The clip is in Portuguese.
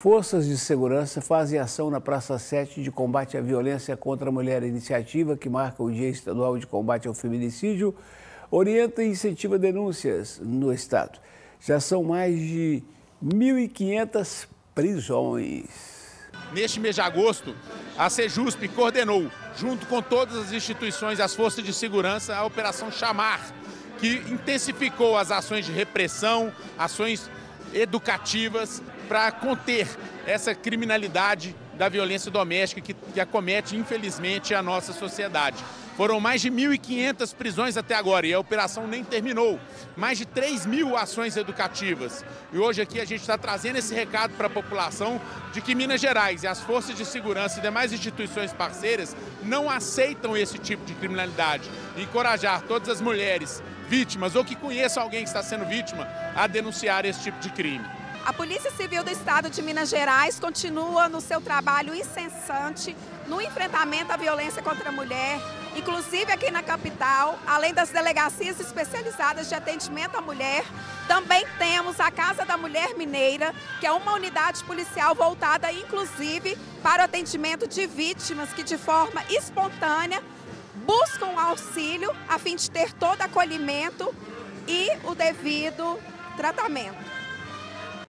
Forças de segurança fazem ação na Praça 7 de combate à violência contra a mulher. Iniciativa, que marca o Dia Estadual de Combate ao Feminicídio, orienta e incentiva denúncias no Estado. Já são mais de 1.500 prisões. Neste mês de agosto, a Sejusp coordenou, junto com todas as instituições e as forças de segurança, a Operação Chamar, que intensificou as ações de repressão, ações educativas para conter essa criminalidade da violência doméstica que, que acomete, infelizmente, a nossa sociedade. Foram mais de 1.500 prisões até agora e a operação nem terminou. Mais de 3 mil ações educativas. E hoje aqui a gente está trazendo esse recado para a população de que Minas Gerais e as forças de segurança e demais instituições parceiras não aceitam esse tipo de criminalidade. E encorajar todas as mulheres vítimas ou que conheçam alguém que está sendo vítima a denunciar esse tipo de crime. A Polícia Civil do Estado de Minas Gerais continua no seu trabalho incessante no enfrentamento à violência contra a mulher, inclusive aqui na capital, além das delegacias especializadas de atendimento à mulher, também temos a Casa da Mulher Mineira, que é uma unidade policial voltada inclusive para o atendimento de vítimas que de forma espontânea buscam auxílio a fim de ter todo acolhimento e o devido tratamento.